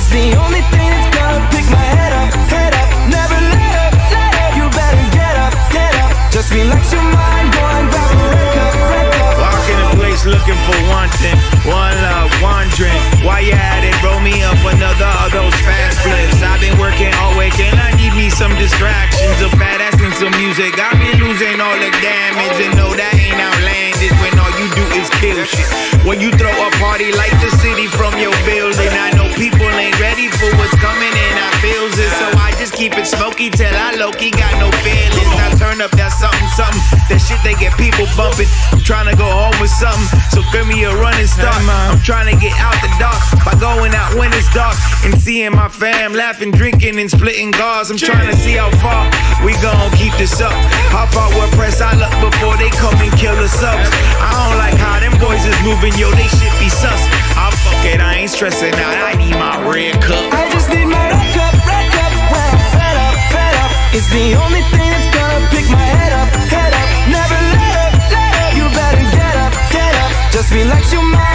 It's the only thing that's gonna pick my head up, head up. Never let up, let up. You better get up, get up. Just relax your mind, and a place looking for one thing One love, Why you it, roll me up another of those fast flips. I've been working all I need me some distractions A fat ass and some music, I'm coming and I feels it. So I just keep it smoky till I low-key got no feelings. I turn up that something, something. That shit they get people bumping. I'm trying to go home with something, so give me a running start. I'm trying to get out the dark by going out when it's dark and seeing my fam laughing, drinking, and splitting gauze. I'm trying to see how far we gon' keep this up. How far we'll press I luck before they come and kill us up. I don't like how them boys is moving, yo, they shit be sus. I fuck it, I ain't stressing out. I need my red cup. It's the only thing that's gonna pick my head up, head up. Never let up, let up. You better get up, get up. Just relax your mind,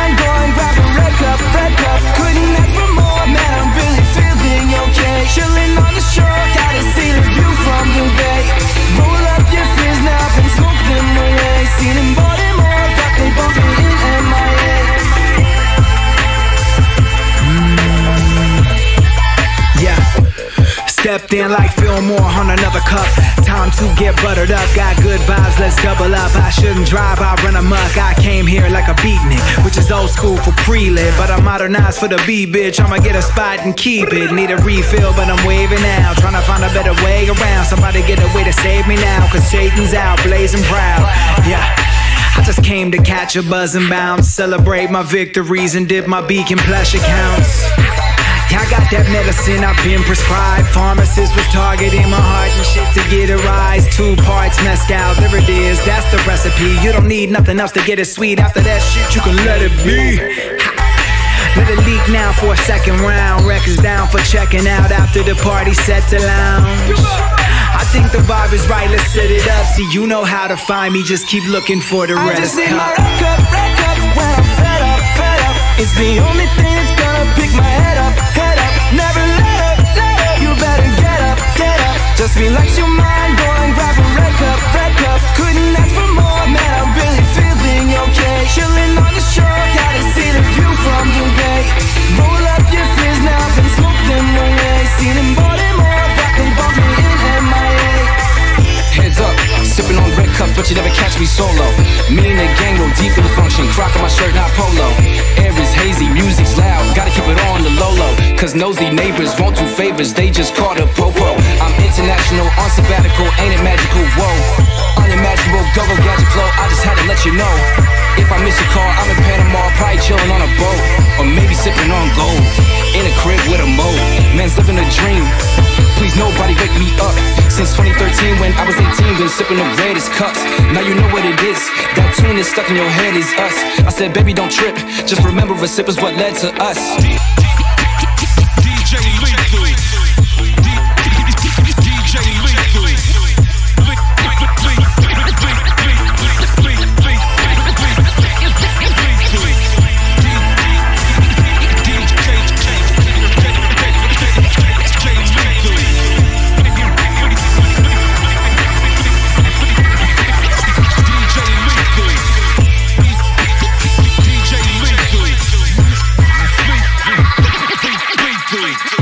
Stepped in like Fillmore on another cup. Time to get buttered up. Got good vibes, let's double up. I shouldn't drive, I run amok. I came here like a beatnik, which is old school for pre-lit. But I'm modernized for the B bitch. I'ma get a spot and keep it. Need a refill, but I'm waving out. Trying to find a better way around. Somebody get a way to save me now. Cause Satan's out, blazing proud. Yeah. I just came to catch a buzz and bounce, celebrate my victories and dip my beak in plush accounts. Got that medicine I've been prescribed. Pharmacist was targeting my heart and shit to get a rise. Two parts mezcal, there it is, that's the recipe. You don't need nothing else to get it sweet. After that shit, you can let it be. Let it leak now for a second round. Records down for checking out after the party set to lounge. I think the vibe is right, let's set it up. See, you know how to find me, just keep looking for the I just need my cup. red cup, red cup when I'm fed up, fed up. It's the only thing that's gonna pick my head up, head me solo. Me and the gang roll deep in the function, crock on my shirt, not polo. Air is hazy, music's loud, gotta keep it on the low low. Cause nosy neighbors won't do favors, they just caught a popo. I'm international, on sabbatical, ain't it magical? Whoa, unimaginable, go go gadget flow, I just had to let you know. If I miss your call, I'm in Panama, probably chilling on a boat. Or maybe sipping on gold, in a crib with a moat. Man's living a dream, 15 when I was 18, been sipping the greatest cups. Now you know what it is. That tune is stuck in your head is us. I said, baby, don't trip. Just remember a sippers, what led to us. three.